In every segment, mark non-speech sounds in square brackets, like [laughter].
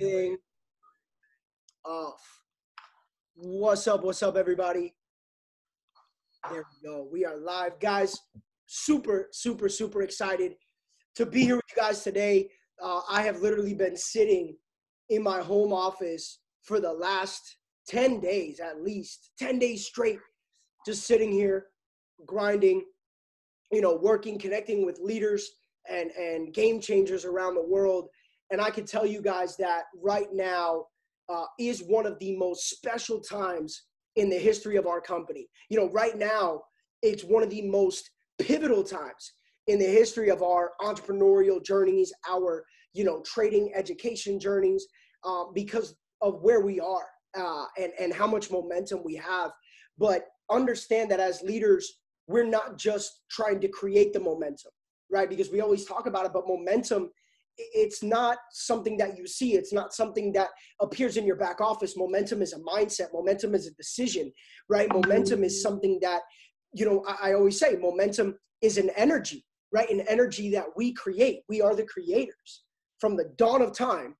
thing off. What's up? What's up, everybody? There we go. We are live, guys. Super, super, super excited to be here with you guys today. Uh, I have literally been sitting in my home office for the last 10 days, at least 10 days straight, just sitting here, grinding, you know, working, connecting with leaders and, and game changers around the world. And I can tell you guys that right now uh, is one of the most special times in the history of our company. You know, right now, it's one of the most pivotal times in the history of our entrepreneurial journeys, our, you know, trading education journeys, uh, because of where we are uh, and, and how much momentum we have. But understand that as leaders, we're not just trying to create the momentum, right? Because we always talk about it, but momentum it's not something that you see. It's not something that appears in your back office. Momentum is a mindset. Momentum is a decision right? Momentum is something that you know i, I always say momentum is an energy right? An energy that we create. We are the creators. From the dawn of time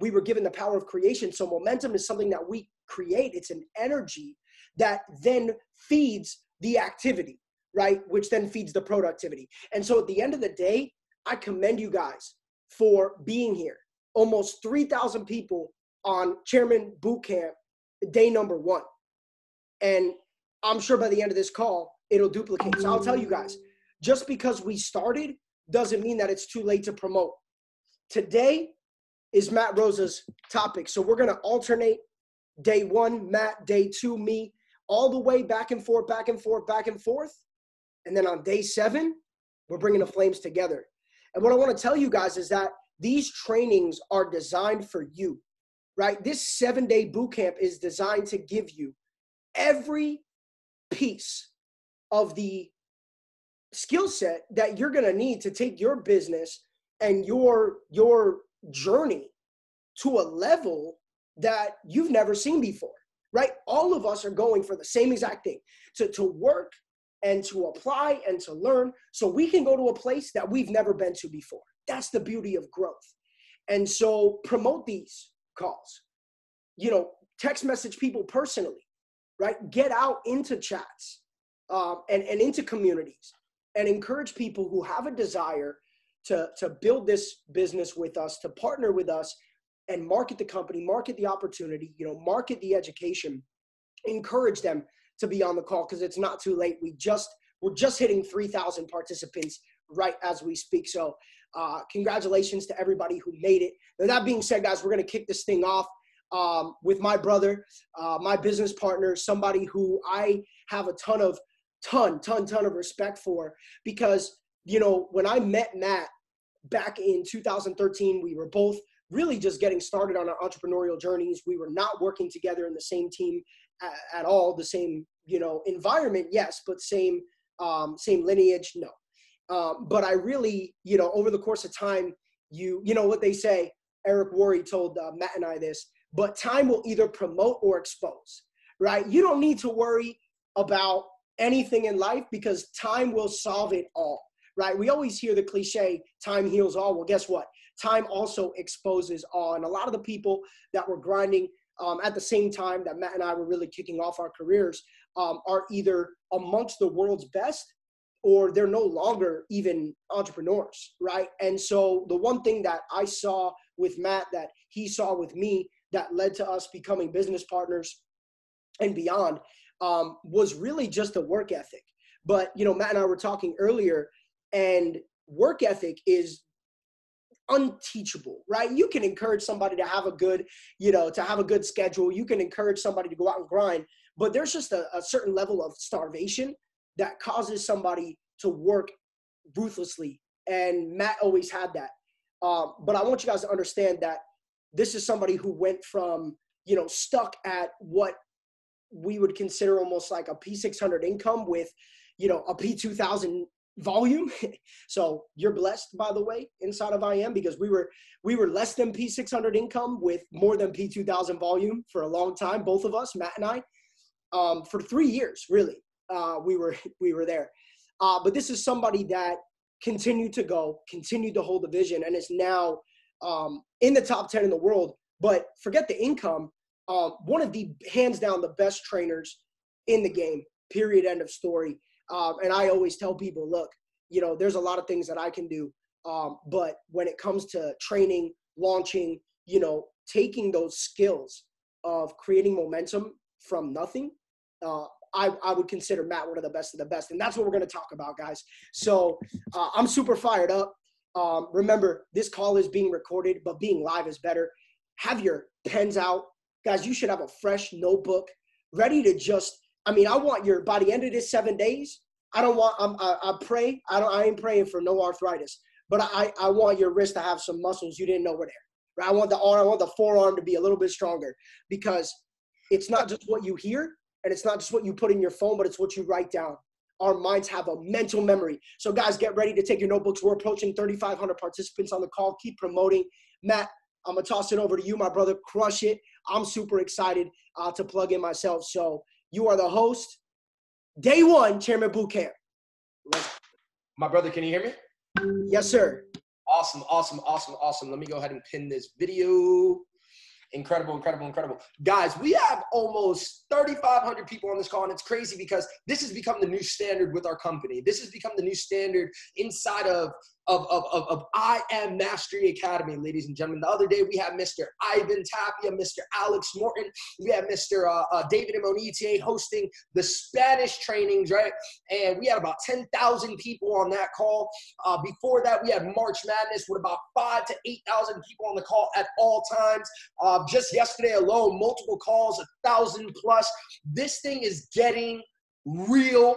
we were given the power of creation. So momentum is something that we create. It's an energy that then feeds the activity right? Which then feeds the productivity. And so at the end of the day i commend you guys for being here. Almost 3,000 people on Chairman Boot Camp, day number one. And I'm sure by the end of this call, it'll duplicate. So I'll tell you guys just because we started doesn't mean that it's too late to promote. Today is Matt Rosa's topic. So we're going to alternate day one, Matt, day two, me, all the way back and forth, back and forth, back and forth. And then on day seven, we're bringing the flames together. And what I want to tell you guys is that these trainings are designed for you, right? This seven day boot camp is designed to give you every piece of the skill set that you're going to need to take your business and your your journey to a level that you've never seen before right all of us are going for the same exact thing to, to work and to apply and to learn so we can go to a place that we've never been to before. That's the beauty of growth. And so promote these calls. You know, text message people personally, right? Get out into chats um, and, and into communities and encourage people who have a desire to, to build this business with us, to partner with us and market the company, market the opportunity, you know, market the education, encourage them to be on the call because it's not too late. We just we're just hitting 3,000 participants right as we speak. So uh, congratulations to everybody who made it. Now, that being said, guys, we're gonna kick this thing off um, with my brother, uh, my business partner, somebody who I have a ton of ton ton ton of respect for because you know when I met Matt back in 2013, we were both really just getting started on our entrepreneurial journeys. We were not working together in the same team at, all, the same you know environment, yes, but same um, same lineage, no. Um, but I really, you know, over the course of time, you you know what they say. Eric Worre told uh, Matt and I this, but time will either promote or expose, right? You don't need to worry about anything in life because time will solve it all, right? We always hear the cliche, time heals all. Well, guess what? time also exposes all. And a lot of the people that were grinding um, at the same time that Matt and I were really kicking off our careers um, are either amongst the world's best or they're no longer even entrepreneurs, right? And so the one thing that I saw with Matt that he saw with me that led to us becoming business partners and beyond um, was really just a work ethic. But you know, Matt and I were talking earlier, and work ethic is unteachable, right? You can encourage somebody to have a good, you know, to have a good schedule. You can encourage somebody to go out and grind, but there's just a, a certain level of starvation that causes somebody to work ruthlessly. And Matt always had that. Um, but I want you guys to understand that this is somebody who went from, you know, stuck at what we would consider almost like a P600 income with, you know, a P2000 volume. [laughs] so you're blessed, by the way, inside of IM because we were we were less than P600 income with more than P2000 volume for a long time. Both of us, Matt and I, um, for three years, really, uh, we were [laughs] we were there. Uh, but this is somebody that continued to go, continued to hold the vision, and is now um, in the top ten in the world But forget the income. Um, one of the hands down the best trainers in the game. Period. End of story. Um, and I always tell people, look, you know, there's a lot of things that I can do, um, but when it comes to training, launching, you know, taking those skills of creating momentum from nothing, uh, I, I would consider Matt one of the best of the best. And that's what we're going to talk about, guys. So uh, I'm super fired up. Um, remember, this call is being recorded, but being live is better. Have your pens out. Guys, you should have a fresh notebook ready to just, I mean, I want your, by the end of this seven days, I don't want, I'm, I, I pray, I, don't, I ain't praying for no arthritis, but I, I want your wrist to have some muscles you didn't know were there. Right? I want the arm, I want the forearm to be a little bit stronger because it's not just what you hear and it's not just what you put in your phone, but it's what you write down. Our minds have a mental memory. So, guys, get ready to take your notebooks. We're approaching 3,500 participants on the call. Keep promoting. Matt, I'm to toss it over to you, my brother. Crush it. I'm super excited uh, to plug in myself. So, you are the host. Day one, Chairman Boot Camp. My brother, can you hear me? Yes, sir. Awesome, awesome, awesome, awesome. Let me go ahead and pin this video. Incredible, incredible, incredible. Guys, we have almost 3,500 people on this call, and it's crazy because this has become the new standard with our company. This has become the new standard inside of of, of, of, of I Am Mastery Academy, ladies and gentlemen. The other day we had Mr. Ivan Tapia, Mr. Alex Morton, we had Mr. Uh, uh, David Imonitie hosting the Spanish trainings, right? And we had about 10,000 people on that call. Uh, before that, we had March Madness with about five to 8,000 people on the call at all times. Uh, just yesterday alone, multiple calls, a thousand plus. This thing is getting real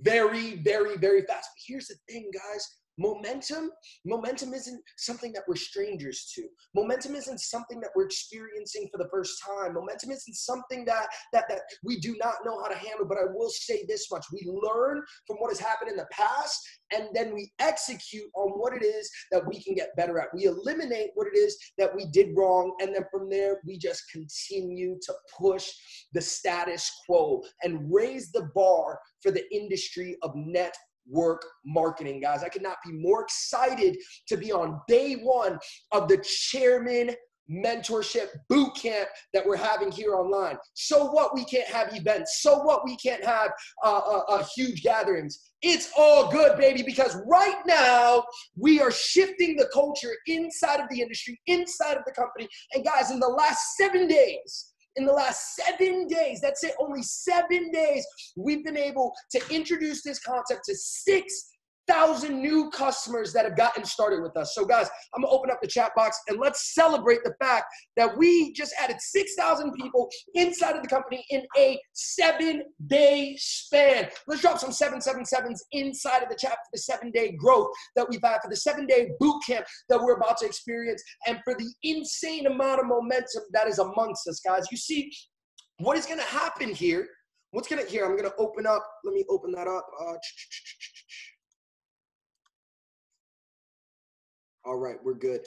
very, very, very fast. But here's the thing, guys Momentum, momentum isn't something that we're strangers to. Momentum isn't something that we're experiencing for the first time. Momentum isn't something that that that we do not know how to handle. But I will say this much: we learn from what has happened in the past, and then we execute on what it is that we can get better at. We eliminate what it is that we did wrong, and then from there we just continue to push the status quo and raise the bar for the industry of net work marketing, guys. I could not be more excited to be on day one of the chairman mentorship boot camp that we're having here online. So what we can't have events. So what we can't have uh, uh, uh, huge gatherings. It's all good, baby, because right now we are shifting the culture inside of the industry, inside of the company. And guys, in the last seven days, in the last seven days, that's it, only seven days, we've been able to introduce this concept to six thousand new customers that have gotten started with us. So, guys, I'm gonna open up the chat box and let's celebrate the fact that we just added 6,000 people inside of the company in a seven day span. Let's drop some 777s inside of the chat for the seven day growth that we've had, for the seven day boot camp that we're about to experience, and for the insane amount of momentum that is amongst us, guys. You see, what is gonna happen here? What's gonna here? I'm gonna open up. Let me open that up. Uh, All right, we're good.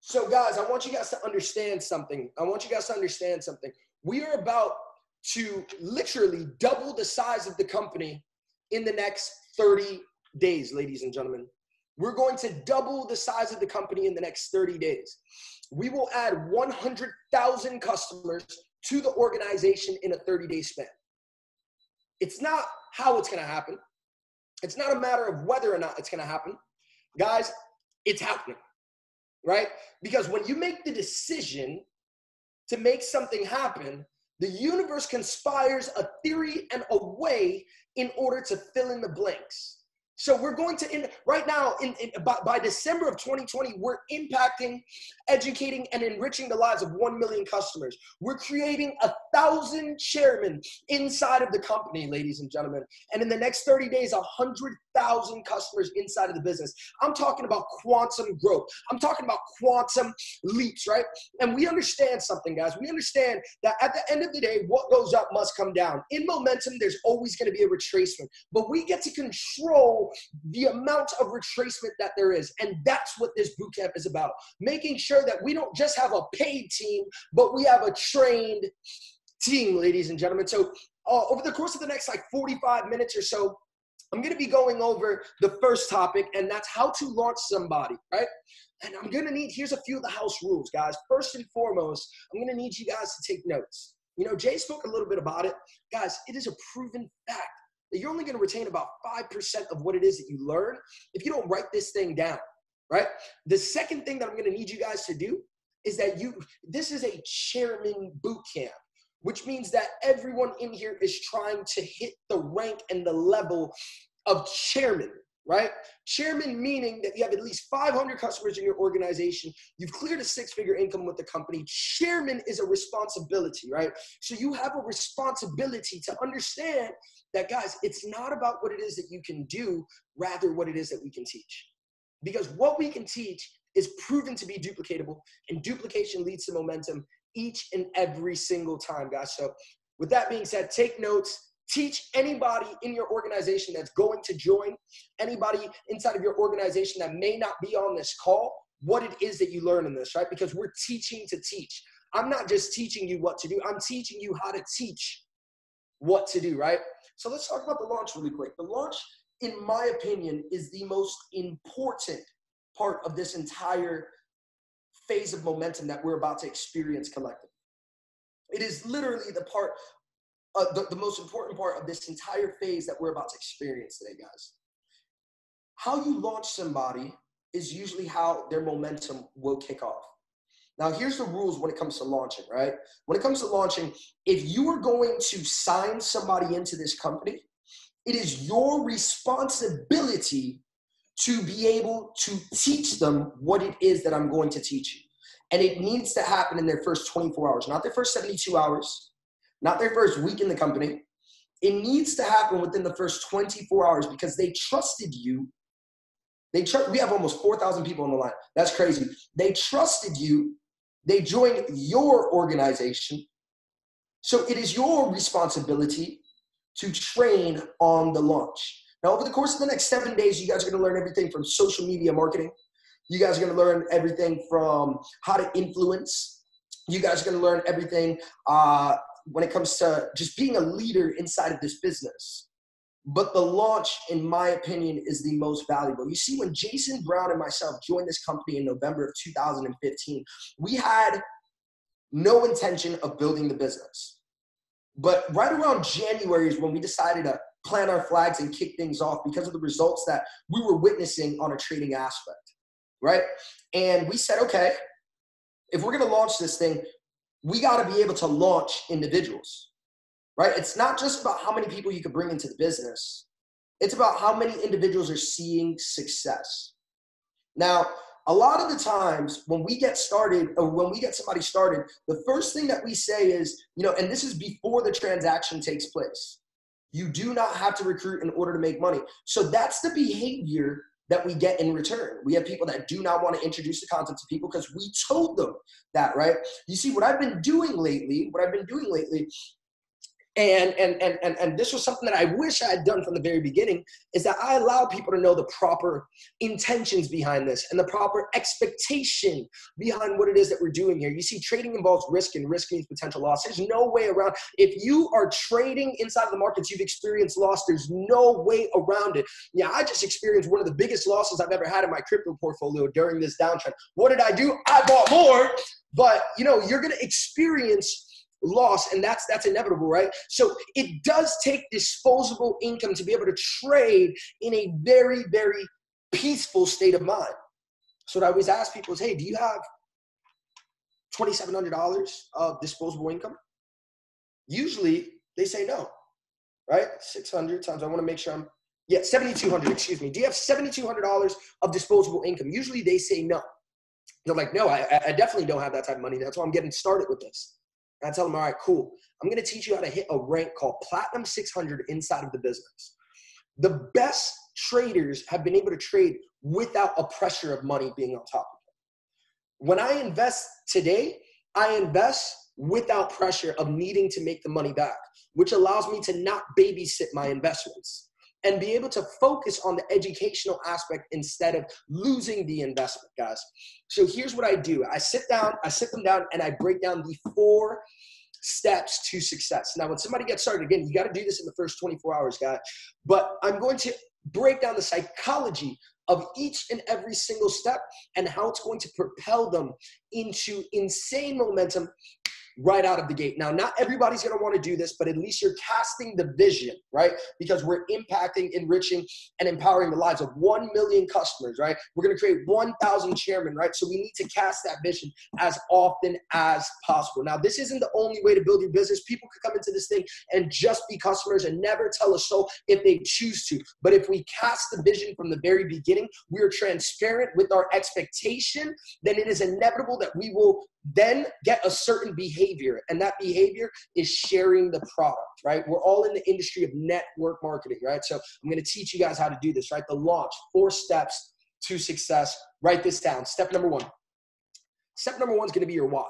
So, guys, I want you guys to understand something. I want you guys to understand something. We are about to literally double the size of the company in the next 30 days, ladies and gentlemen. We're going to double the size of the company in the next 30 days. We will add 100,000 customers to the organization in a 30 day span. It's not how it's going to happen. It's not a matter of whether or not it's going to happen. Guys, it's happening, right? Because when you make the decision to make something happen, the universe conspires a theory and a way in order to fill in the blanks. So we're going to in right now in, in by, by, December of 2020, we're impacting, educating, and enriching the lives of one million customers. We're creating a thousand chairmen inside of the company, ladies and gentlemen. And in the next 30 days, a hundred thousand customers inside of the business. I'm talking about quantum growth. I'm talking about quantum leaps, right? And we understand something, guys. We understand that at the end of the day, what goes up must come down. In momentum, there's always going to be a retracement, but we get to control the amount of retracement that there is. And that's what this boot camp is about. Making sure that we don't just have a paid team, but we have a trained team, ladies and gentlemen. So uh, over the course of the next like 45 minutes or so, I'm going to be going over the first topic, and that's how to launch somebody, right? And I'm gonna need, here's a few of the house rules, guys. First and foremost, I'm gonna need you guys to take notes. You know, Jay spoke a little bit about it. Guys, it is a proven fact that you're only gonna retain about 5% of what it is that you learn if you don't write this thing down, right? The second thing that I'm gonna need you guys to do is that you, this is a chairman boot camp which means that everyone in here is trying to hit the rank and the level of chairman, right? Chairman meaning that you have at least 500 customers in your organization, you've cleared a six figure income with the company. Chairman is a responsibility, right? So you have a responsibility to understand that, guys, it's not about what it is that you can do, rather, what it is that we can teach. Because what we can teach is proven to be duplicatable, and duplication leads to momentum, each and every single time, guys. So, with that being said, take notes. Teach anybody in your organization that's going to join, anybody inside of your organization that may not be on this call, what it is that you learn in this, right? Because we're teaching to teach. I'm not just teaching you what to do, I'm teaching you how to teach what to do, right? So let's talk about the launch really quick. The launch, in my opinion, is the most important part of this entire phase of momentum that we're about to experience collectively. It is literally the part, uh, the, the most important part of this entire phase that we're about to experience today, guys. How you launch somebody is usually how their momentum will kick off. Now, here's the rules when it comes to launching, right? When it comes to launching, if you are going to sign somebody into this company, it is your responsibility to be able to teach them what it is that I'm going to teach you. And it needs to happen in their first 24 hours, not their first 72 hours, not their first week in the company. It needs to happen within the first 24 hours because they trusted you. They tr- we have almost 4,000 people on the line. That's crazy. They trusted you. They joined your organization. So it is your responsibility to train on the launch. Now, over the course of the next seven days, you guys are going to learn everything from social media marketing. You guys are going to learn everything from how to influence. You guys are going to learn everything uh, when it comes to just being a leader inside of this business. But the launch, in my opinion, is the most valuable. You see, when Jason Brown and myself joined this company in November of 2015, we had no intention of building the business. But right around January is when we decided to plant our flags and kick things off because of the results that we were witnessing on a trading aspect, right? And we said, okay, if we're going to launch this thing, we got to be able to launch individuals, right? It's not just about how many people you can bring into the business, it's about how many individuals are seeing success. Now, a lot of the times when we get started or when we get somebody started, the first thing that we say is, you know, and this is before the transaction takes place. You do not have to recruit in order to make money. So that's the behavior that we get in return. We have people that do not want to introduce the content to people because we told them that, right? You see, what I've been doing lately, what I've been doing lately and, and, and, and, and this was something that I wish I had done from the very beginning is that I allow people to know the proper intentions behind this and the proper expectation behind what it is that we're doing here. You see, trading involves risk and risk means potential loss. There's no way around. If you are trading inside the markets, you've experienced loss. There's no way around it. Yeah, I just experienced one of the biggest losses I've ever had in my crypto portfolio during this downtrend. What did I do? I bought more. But you know, you're gonna experience loss and that's that's inevitable right? So it does take disposable income to be able to trade in a very very peaceful state of mind. So what i always ask people is hey do you have $2700 of disposable income? Usually they say no right? 600 times i want to make sure i'm yeah 7200 excuse me. Do you have $7200 of disposable income? Usually they say no. They're like no I, I definitely don't have that type of money. That's why i'm getting started with this and I tell them, all right, cool. I'm going to teach you how to hit a rank called Platinum 600 inside of the business. The best traders have been able to trade without a pressure of money being on top of them. When I invest today, I invest without pressure of needing to make the money back, which allows me to not babysit my investments and be able to focus on the educational aspect instead of losing the investment, guys. So here's what I do I sit down, I sit them down, and I break down the four steps to success. Now, when somebody gets started, again, you got to do this in the first 24 hours, guys. But I'm going to break down the psychology of each and every single step and how it's going to propel them into insane momentum right out of the gate. Now, not everybody's going to want to do this, but at least you're casting the vision, right? Because we're impacting, enriching, and empowering the lives of 1 million customers, right? We're going to create 1,000 chairmen, right? So we need to cast that vision as often as possible. Now, this isn't the only way to build your business. People could come into this thing and just be customers and never tell a soul if they choose to. But if we cast the vision from the very beginning, we are transparent with our expectation, then it is inevitable that we will then get a certain behavior and that behavior is sharing the product right? We're all in the industry of network marketing right? So i'm going to teach you guys how to do this right? The launch four steps to success. Write this down. Step number one. Step number one is going to be your why.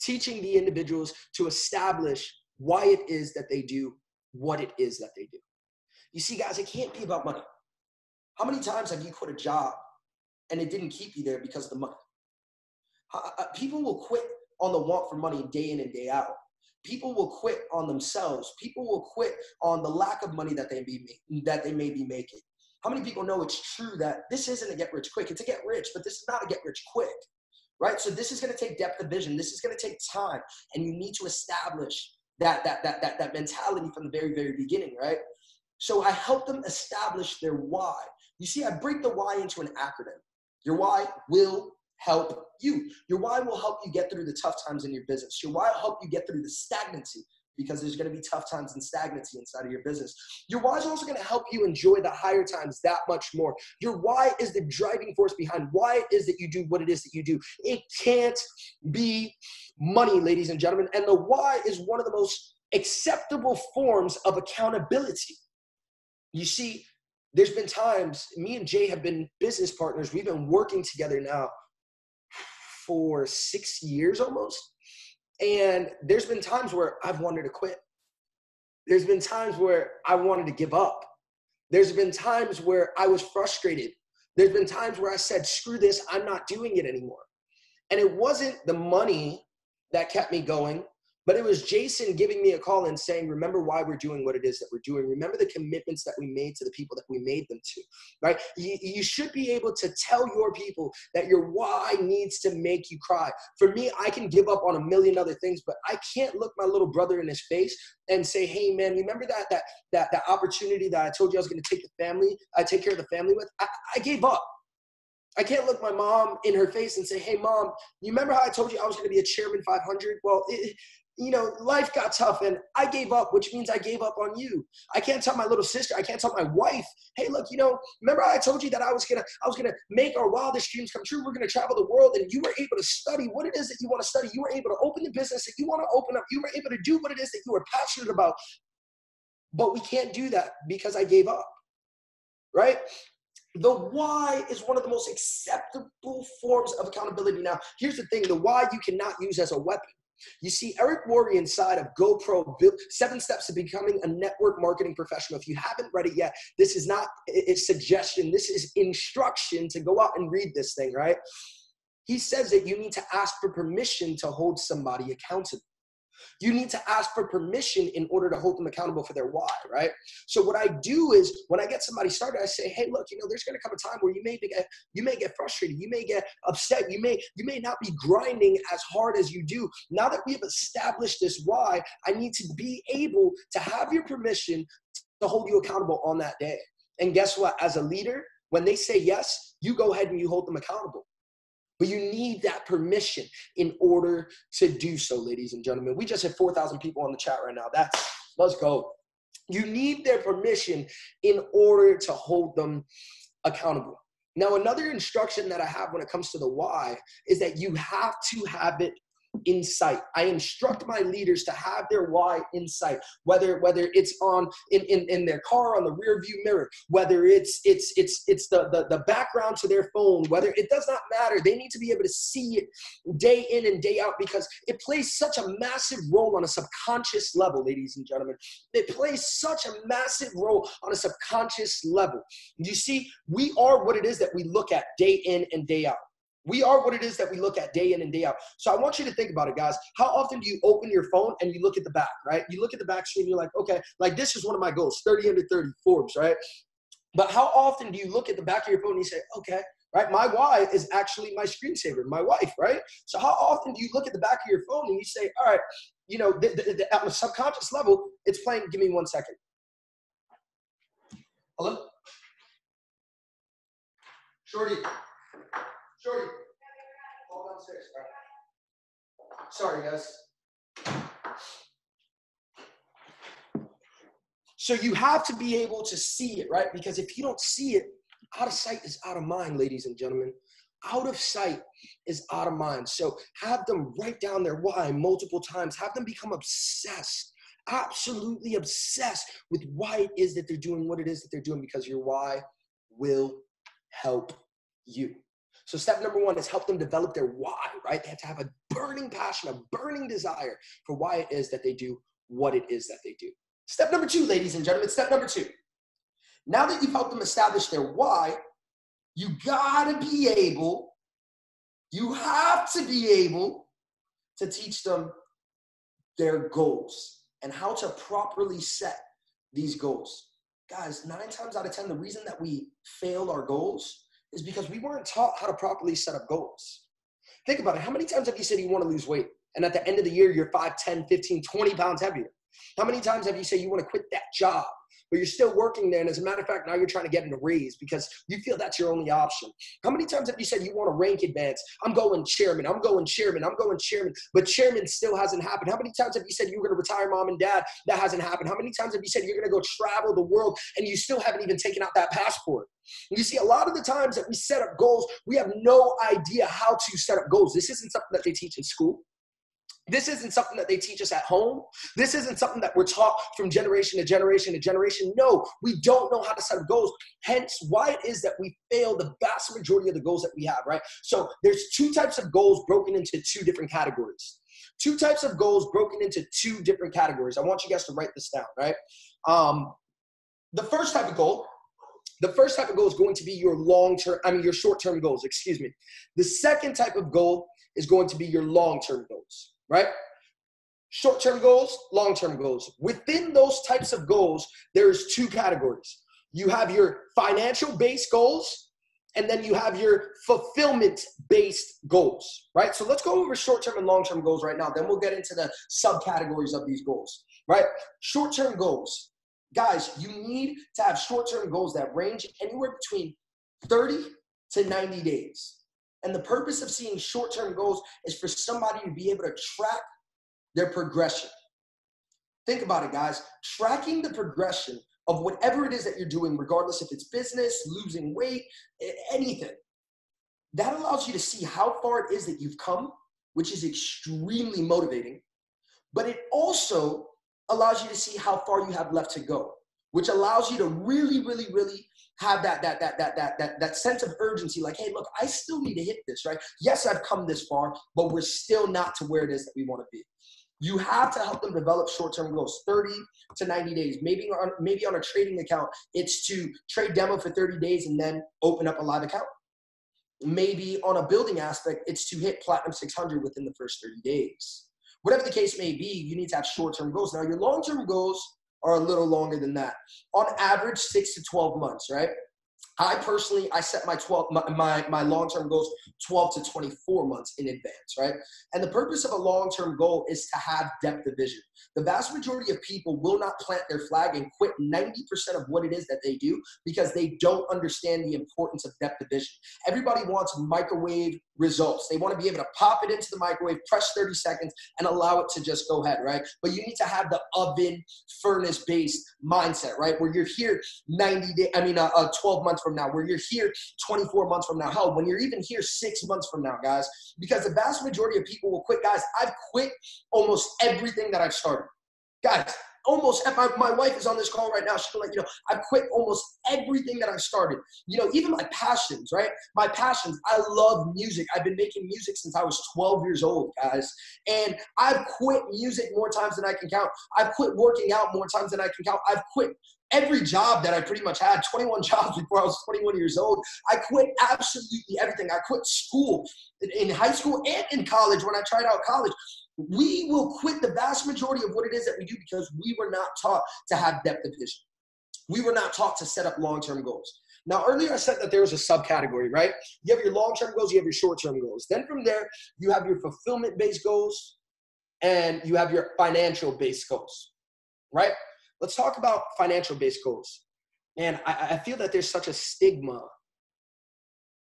Teaching the individuals to establish why it is that they do what it is that they do. You see guys it can't be about money. How many times have you quit a job and it didn't keep you there because of the money uh, people will quit on the want for money day in and day out. People will quit on themselves. People will quit on the lack of money that they be that they may be making. How many people know it's true that this isn't a get rich quick? It's a get rich, but this is not a get rich quick, right? So this is going to take depth of vision. This is going to take time, and you need to establish that that that that that mentality from the very very beginning, right? So I help them establish their why. You see, I break the why into an acronym. Your why will help you. Your why will help you get through the tough times in your business. Your why will help you get through the stagnancy because there's going to be tough times and stagnancy inside of your business. Your why is also going to help you enjoy the higher times that much more. Your why is the driving force behind why it is that you do what it is that you do. It can't be money, ladies and gentlemen. And the why is one of the most acceptable forms of accountability. You see, there's been times me and Jay have been business partners. We've been working together now for six years almost. And there's been times where I've wanted to quit. There's been times where I wanted to give up. There's been times where I was frustrated. There's been times where I said, screw this, I'm not doing it anymore. And it wasn't the money that kept me going. But it was Jason giving me a call and saying, remember why we're doing what it is that we're doing. Remember the commitments that we made to the people that we made them to, right? You, you should be able to tell your people that your why needs to make you cry. For me, I can give up on a million other things, but I can't look my little brother in his face and say, hey man, remember that that that, that opportunity that I told you I was gonna take the family, I take care of the family with? I, I gave up. I can't look my mom in her face and say, "Hey, mom, you remember how I told you I was going to be a chairman 500?" Well, it, you know, life got tough and I gave up, which means I gave up on you. I can't tell my little sister, I can't tell my wife, hey, look, you know, remember I told you that I was gonna, I was gonna make our wildest dreams come true. We're gonna travel the world, and you were able to study what it is that you want to study. You were able to open the business that you want to open up. You were able to do what it is that you were passionate about. But we can't do that because I gave up. Right? The why is one of the most acceptable forms of accountability. Now, here's the thing the why you cannot use as a weapon. You see Eric Worre inside of GoPro, Seven Steps to Becoming a Network Marketing Professional. If you haven't read it yet, this is not a suggestion, this is instruction to go out and read this thing, right? He says that you need to ask for permission to hold somebody accountable. You need to ask for permission in order to hold them accountable for their why, right? So what I do is when I get somebody started, I say, hey, look, you know, there's gonna come a time where you may get you may get frustrated, you may get upset, you may you may not be grinding as hard as you do. Now that we have established this why, I need to be able to have your permission to hold you accountable on that day. And guess what? As a leader, when they say yes, you go ahead and you hold them accountable. But you need that permission in order to do so, ladies and gentlemen. We just had 4,000 people on the chat right now. That's, let's go. You need their permission in order to hold them accountable. Now, another instruction that I have when it comes to the why is that you have to have it insight. I instruct my leaders to have their why insight, whether whether it's on in, in, in their car on the rear view mirror, whether it's it's it's it's the, the the background to their phone, whether it does not matter. They need to be able to see it day in and day out because it plays such a massive role on a subconscious level, ladies and gentlemen. It plays such a massive role on a subconscious level. You see, we are what it is that we look at day in and day out. We are what it is that we look at day in and day out. So I want you to think about it, guys. How often do you open your phone and you look at the back, right? You look at the back screen, you're like, okay, like this is one of my goals 30 under 30 Forbes, right? But how often do you look at the back of your phone and you say, okay, right? My why is actually my screensaver, my wife, right? So how often do you look at the back of your phone and you say, all right, you know, the, the, the, at a subconscious level, it's playing, give me one second. Hello? Shorty. Shorty. Downstairs. Sorry, guys. So you have to be able to see it, right? Because if you don't see it, out of sight is out of mind, ladies and gentlemen. Out of sight is out of mind. So have them write down their why multiple times. Have them become obsessed, absolutely obsessed with why it is that they're doing what it is that they're doing because your why will help you. So step number one is help them develop their why, right? They have to have a burning passion, a burning desire for why it is that they do what it is that they do. Step number two, ladies and gentlemen, step number two. Now that you've helped them establish their why, you gotta be able, you have to be able to teach them their goals and how to properly set these goals. Guys, nine times out of 10, the reason that we fail our goals is because we weren't taught how to properly set up goals. Think about it. How many times have you said you want to lose weight? And at the end of the year, you're 5, 10, 15, 20 pounds heavier. How many times have you said you want to quit that job? But you're still working there. And as a matter of fact, now you're trying to get in a raise because you feel that's your only option. How many times have you said you want to rank advance? I'm going chairman, I'm going chairman, I'm going chairman, but chairman still hasn't happened. How many times have you said you were going to retire mom and dad? That hasn't happened. How many times have you said you're going to go travel the world and you still haven't even taken out that passport? You see, a lot of the times that we set up goals, we have no idea how to set up goals. This isn't something that they teach in school. This isn't something that they teach us at home. This isn't something that we're taught from generation to generation to generation. No, we don't know how to set up goals. Hence, why it is that we fail the vast majority of the goals that we have, right? So there's two types of goals broken into two different categories. Two types of goals broken into two different categories. I want you guys to write this down, right? Um, the first type of goal the first type of goal is going to be your long term, I mean, your short term goals, excuse me. The second type of goal is going to be your long term goals right? Short term goals, long term goals. Within those types of goals, there's two categories. You have your financial based goals, and then you have your fulfillment based goals, right? So let's go over short term and long term goals right now. Then we'll get into the subcategories of these goals, right? Short term goals. Guys, you need to have short term goals that range anywhere between 30 to 90 days. And the purpose of seeing short term goals is for somebody to be able to track their progression. Think about it, guys. Tracking the progression of whatever it is that you're doing, regardless if it's business, losing weight, anything, that allows you to see how far it is that you've come, which is extremely motivating. But it also allows you to see how far you have left to go, which allows you to really, really, really have that that that that that that that sense of urgency like hey look i still need to hit this right? Yes i've come this far but we're still not to where it is that we want to be. You have to help them develop short-term goals 30 to 90 days. Maybe on maybe on a trading account it's to trade demo for 30 days and then open up a live account. Maybe on a building aspect it's to hit platinum 600 within the first 30 days. Whatever the case may be you need to have short-term goals. Now your long-term goals are a little longer than that. On average, six to 12 months, right? I personally, I set my 12, my, my, my long-term goals 12 to 24 months in advance, right? And the purpose of a long-term goal is to have depth of vision. The vast majority of people will not plant their flag and quit 90% of what it is that they do because they don't understand the importance of depth of vision. Everybody wants microwave results. They want to be able to pop it into the microwave, press 30 seconds, and allow it to just go ahead, right? But you need to have the oven furnace based mindset, right? Where you're here 90 day, I mean, uh, uh, 12 months from now, where you're here 24 months from now. Hell, when you're even here six months from now, guys, because the vast majority of people will quit. Guys, I've quit almost everything that I've started. Guys, almost my, my wife is on this call right now she'll let you know i've quit almost everything that i started. You know even my passions right? My passions i love music. I've been making music since i was 12 years old guys. And i've quit music more times than i can count. I've quit working out more times than i can count. I've quit every job that I pretty much had, 21 [laughs] jobs before I was 21 years old. I quit absolutely everything. I quit school in high school and in college when I tried out college we will quit the vast majority of what it is that we do because we were not taught to have depth of vision. We were not taught to set up long term goals. Now, earlier I said that there was a subcategory, right? You have your long term goals, you have your short term goals. Then from there, you have your fulfillment based goals and you have your financial based goals, right? Let's talk about financial based goals. And I, I feel that there's such a stigma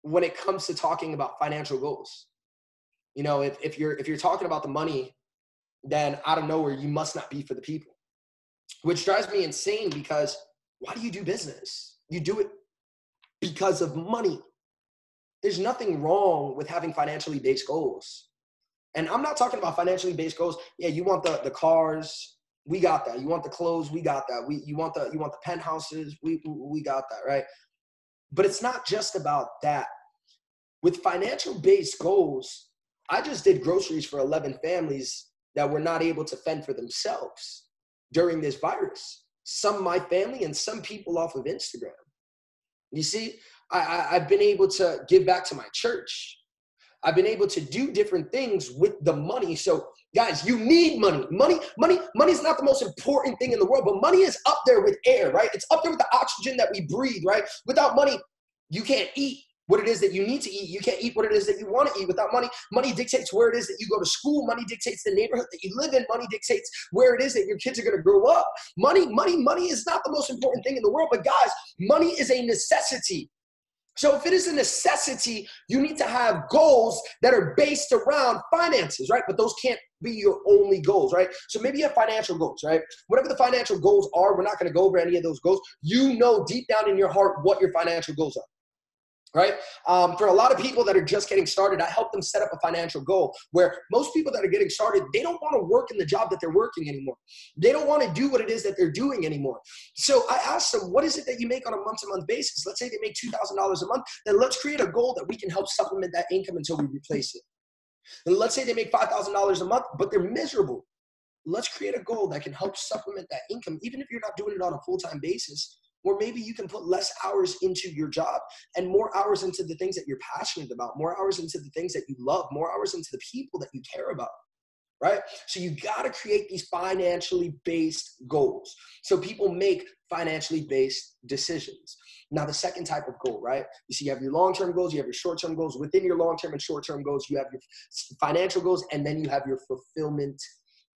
when it comes to talking about financial goals. You know, if, if you're if you're talking about the money, then out of nowhere you must not be for the people. Which drives me insane because why do you do business? You do it because of money. There's nothing wrong with having financially based goals. And I'm not talking about financially based goals. Yeah, you want the, the cars, we got that. You want the clothes, we got that. We you want the you want the penthouses, we we got that, right? But it's not just about that. With financial based goals, I just did groceries for 11 families that were not able to fend for themselves during this virus. Some my family and some people off of Instagram. You see, I, I've been able to give back to my church. I've been able to do different things with the money. So, guys, you need money. Money, money, money is not the most important thing in the world, but money is up there with air, right? It's up there with the oxygen that we breathe, right? Without money, you can't eat what it is that you need to eat. You can't eat what it is that you want to eat without money. Money dictates where it is that you go to school. Money dictates the neighborhood that you live in. Money dictates where it is that your kids are going to grow up. Money, money, money is not the most important thing in the world, but guys, money is a necessity. So if it is a necessity, you need to have goals that are based around finances, right? But those can't be your only goals, right? So maybe you have financial goals, right? Whatever the financial goals are, we're not going to go over any of those goals. You know deep down in your heart what your financial goals are right? Um, for a lot of people that are just getting started, I help them set up a financial goal where most people that are getting started, they don't want to work in the job that they're working anymore. They don't want to do what it is that they're doing anymore. So I asked them, what is it that you make on a month to month basis? Let's say they make $2,000 a month, then let's create a goal that we can help supplement that income until we replace it. And let's say they make $5,000 a month, but they're miserable. Let's create a goal that can help supplement that income, even if you're not doing it on a full time basis or maybe you can put less hours into your job and more hours into the things that you're passionate about, more hours into the things that you love, more hours into the people that you care about. Right? So you got to create these financially based goals. So people make financially based decisions. Now, the second type of goal, right? You see, you have your long term goals, you have your short term goals. Within your long term and short term goals, you have your financial goals, and then you have your fulfillment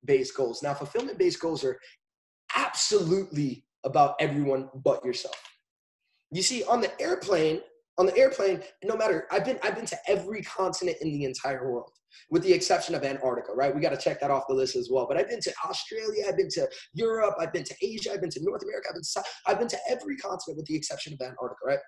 based goals. Now, fulfillment based goals are absolutely about everyone but yourself. You see, on the airplane, on the airplane, no matter I've been I've been to every continent in the entire world, with the exception of Antarctica, right? We got to check that off the list as well. But I've been to Australia, I've been to Europe, I've been to Asia, I've been to North America, I've been to, I've been to every continent with the exception of Antarctica, right?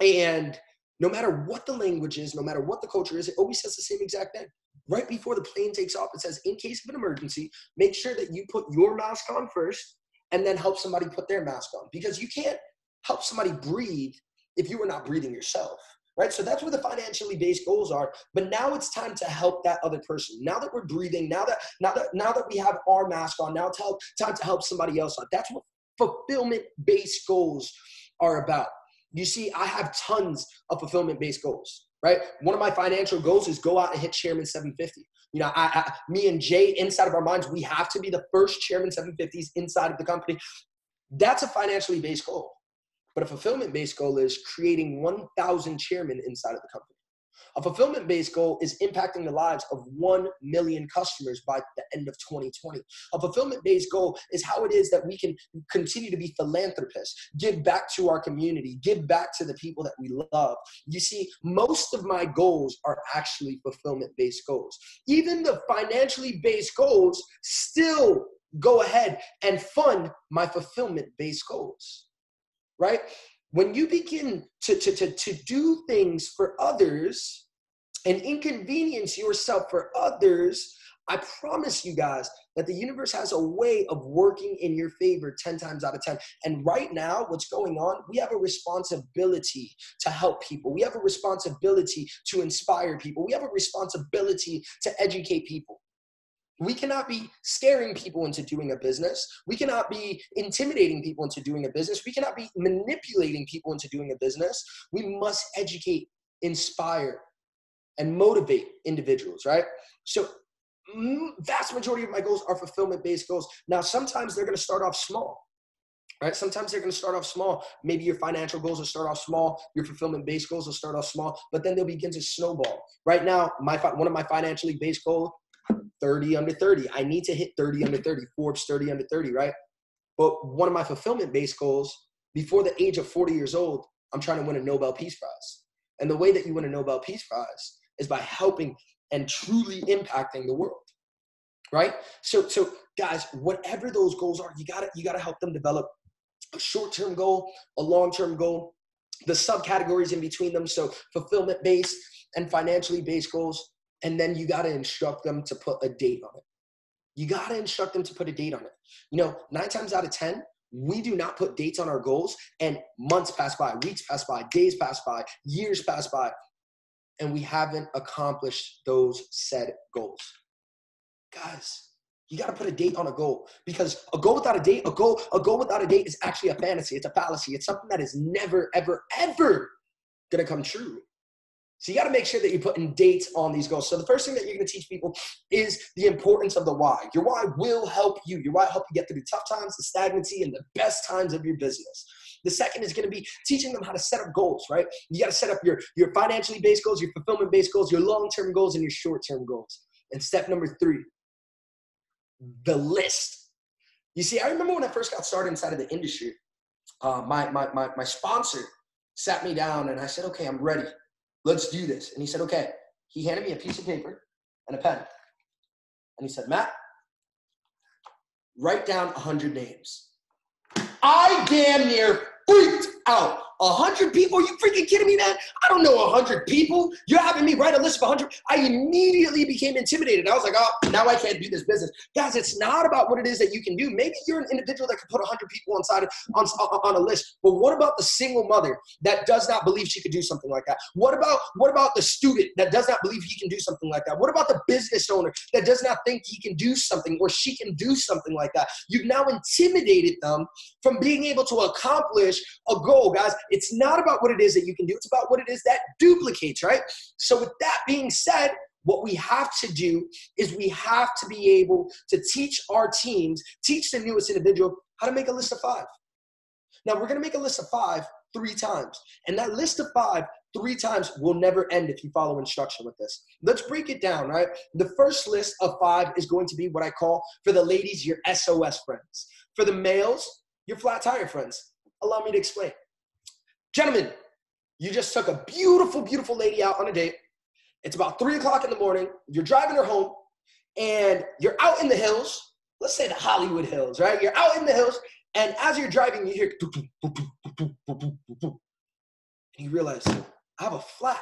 And no matter what the language is, no matter what the culture is, it always says the same exact thing. Right before the plane takes off, it says, in case of an emergency, make sure that you put your mask on first and then help somebody put their mask on because you can't help somebody breathe if you are not breathing yourself right? So that's where the financially based goals are but now it's time to help that other person. Now that we're breathing now that now that now that we have our mask on now tell time to help somebody else out. That's what fulfillment based goals are about. You see i have tons of fulfillment based goals right one of my financial goals is go out and hit chairman 750 you know, I, I, me and Jay, inside of our minds, we have to be the first chairman 750s inside of the company. That's a financially based goal. But a fulfillment based goal is creating 1,000 chairmen inside of the company. A fulfillment based goal is impacting the lives of 1 million customers by the end of 2020. A fulfillment based goal is how it is that we can continue to be philanthropists, give back to our community, give back to the people that we love. You see, most of my goals are actually fulfillment based goals. Even the financially based goals still go ahead and fund my fulfillment based goals, right? When you begin to, to, to, to do things for others and inconvenience yourself for others, I promise you guys that the universe has a way of working in your favor 10 times out of 10. And right now, what's going on, we have a responsibility to help people. We have a responsibility to inspire people. We have a responsibility to educate people. We cannot be scaring people into doing a business. We cannot be intimidating people into doing a business. We cannot be manipulating people into doing a business. We must educate, inspire, and motivate individuals, right? So, mm, vast majority of my goals are fulfillment based goals. Now, sometimes they're going to start off small. right? Sometimes they're going to start off small. Maybe your financial goals will start off small. Your fulfillment based goals will start off small, but then they'll begin to snowball. Right now, my one of my financially based goals, 30 under 30. I need to hit 30 under 30. Forbes 30 under 30, right? But one of my fulfillment based goals, before the age of 40 years old, I'm trying to win a Nobel Peace Prize. And the way that you win a Nobel Peace Prize is by helping and truly impacting the world right so so guys whatever those goals are you gotta you gotta help them develop a short-term goal, a long-term goal, the subcategories in between them. So fulfillment based and financially based goals. And then you got to instruct them to put a date on it. You got to instruct them to put a date on it. You know, nine times out of 10, we do not put dates on our goals and months pass by, weeks pass by, days pass by, years pass by, and we haven't accomplished those said goals. Guys, you got to put a date on a goal because a goal without a date, a goal, a goal without a date is actually a fantasy. It's a fallacy. It's something that is never, ever, ever gonna come true. So you got to make sure that you're putting dates on these goals. So the first thing that you're going to teach people is the importance of the why. Your why will help you. Your why help you get through the tough times, the stagnancy, and the best times of your business. The second is going to be teaching them how to set up goals, right? You got to set up your, your financially based goals, your fulfillment based goals, your long term goals, and your short term goals. And step number three the list. You see, I remember when I first got started inside of the industry, uh, my, my, my, my sponsor sat me down and I said, okay, I'm ready. Let's do this. And he said, okay. He handed me a piece of paper and a pen. And he said, Matt, write down 100 names. I damn near freaked out. A hundred people? Are you freaking kidding me, man? I don't know a hundred people. You're having me write a list of a hundred. I immediately became intimidated. I was like, oh, now I can't do this business. Guys, it's not about what it is that you can do. Maybe you're an individual that can put a hundred people on side on, on a list. But what about the single mother that does not believe she could do something like that? What about what about the student that does not believe he can do something like that? What about the business owner that does not think he can do something or she can do something like that? You've now intimidated them from being able to accomplish a goal, guys. It's not about what it is that you can do, it's about what it is that duplicates, right? So, with that being said, what we have to do is we have to be able to teach our teams, teach the newest individual how to make a list of five. Now, we're gonna make a list of five three times. And that list of five, three times, will never end if you follow instruction with this. Let's break it down, right? The first list of five is going to be what I call for the ladies, your SOS friends. For the males, your flat tire friends. Allow me to explain. Gentlemen, you just took a beautiful, beautiful lady out on a date. It's about three o'clock in the morning. You're driving her home and you're out in the hills. Let's say the Hollywood Hills, right? You're out in the hills, and as you're driving, you hear, and you realize, I have a flat.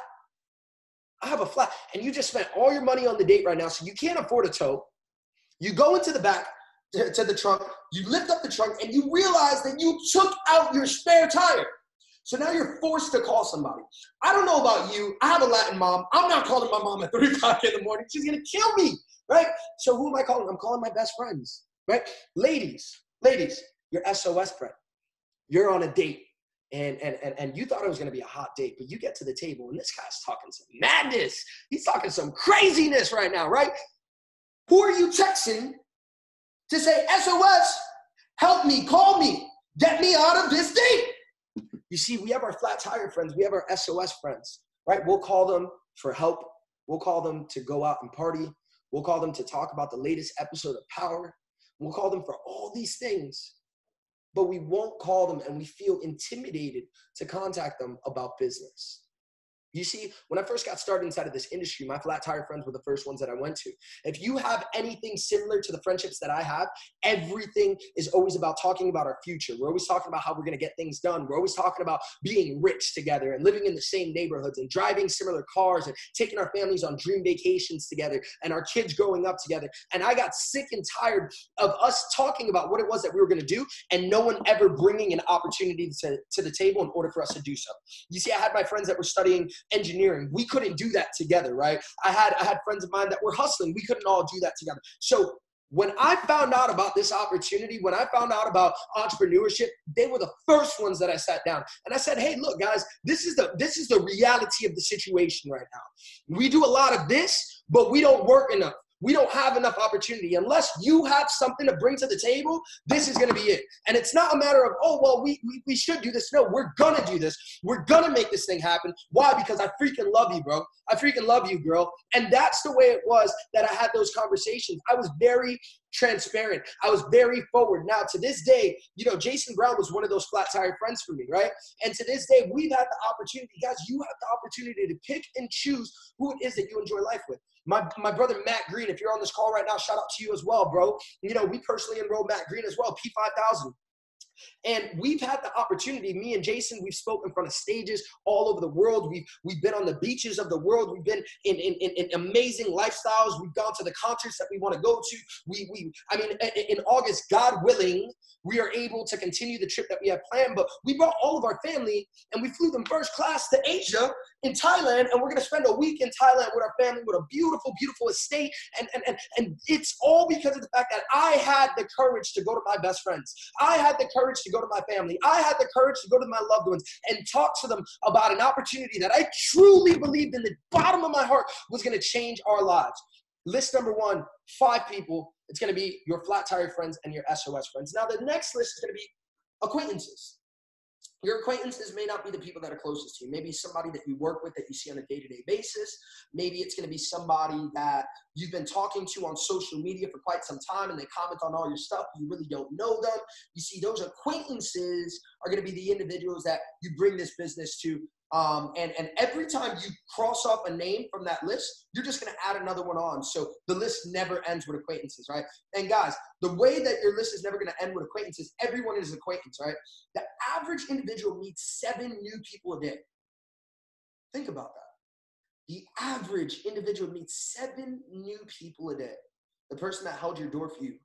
I have a flat. And you just spent all your money on the date right now, so you can't afford a tow. You go into the back to, the trunk, you lift up the trunk, and you realize that you took out your spare tire. So now you're forced to call somebody. I don't know about you. I have a Latin mom. I'm not calling my mom at [laughs] three o'clock in the morning. She's gonna kill me, right? So who am I calling? I'm calling my best friends, right? Ladies, ladies, your SOS friend. You're on a date. And, and, and, and you thought it was going to be a hot date, but you get to the table and this guy's talking some madness. He's talking some craziness right now, right? Who are you texting to say, SOS, help me, call me, get me out of this date? You see, we have our flat tire friends, we have our SOS friends, right? We'll call them for help. We'll call them to go out and party. We'll call them to talk about the latest episode of Power. We'll call them for all these things, but we won't call them and we feel intimidated to contact them about business. You see, when I first got started inside of this industry, my flat tire friends were the first ones that I went to. If you have anything similar to the friendships that I have, everything is always about talking about our future. We're always talking about how we're going to get things done. We're always talking about being rich together and living in the same neighborhoods and driving similar cars and taking our families on dream vacations together and our kids growing up together. And I got sick and tired of us talking about what it was that we were going to do and no one ever bringing an opportunity to, to the table in order for us to do so. You see, I had my friends that were studying engineering. We couldn't do that together, right? I had I had friends of mine that were hustling. We couldn't all do that together. So when I found out about this opportunity, when I found out about entrepreneurship, they were the first ones that I sat down and I said, "Hey, look, guys, this is the this is the reality of the situation right now. We do a lot of this, but we don't work enough. We don't have enough opportunity. Unless you have something to bring to the table, this is going to be it. And it's not a matter of, oh, well, we, we, we should do this. No, we're going to do this. We're going to make this thing happen. Why? Because I freaking love you, bro. I freaking love you, girl. And that's the way it was that I had those conversations. I was very transparent. I was very forward. Now, to this day, you know, Jason Brown was one of those flat tire friends for me, right? And to this day, we've had the opportunity, guys, you have the opportunity to pick and choose who it is that you enjoy life with. My, my brother Matt Green, if you're on this call right now, shout out to you as well, bro. You know, we personally enrolled Matt Green as well, P5000. And we've had the opportunity, me and Jason, we've spoken in front of stages all over the world. We've, we've been on the beaches of the world. We've been in, in, in, in amazing lifestyles. We've gone to the concerts that we want to go to. We, we, I mean, in August, God willing, we are able to continue the trip that we have planned. But we brought all of our family and we flew them first class to Asia in Thailand. And we're going to spend a week in Thailand with our family with a beautiful, beautiful estate. And, and, and, and it's all because of the fact that I had the courage to go to my best friends. I had the courage to go to my family. I had the courage to go to my loved ones and talk to them about an opportunity that I truly believed in the bottom of my heart was going to change our lives. List number one, five people. It's going to be your flat tire friends and your SOS friends. Now, the next list is to be acquaintances. Your acquaintances may not be the people that are closest to you. Maybe somebody that you work with that you see on a day to day basis. Maybe it's going to be somebody that you've been talking to on social media for quite some time and they comment on all your stuff. You really don't know them. You see, those acquaintances are going to be the individuals that you bring this business to um, and, and every time you cross off a name from that list, you're just going to add another one on. So the list never ends with acquaintances, right? And guys, the way that your list is never going to end with acquaintances, everyone is an acquaintance, right? The average individual meets seven new people a day. Think about that. The average individual meets seven new people a day. The person that held your door for you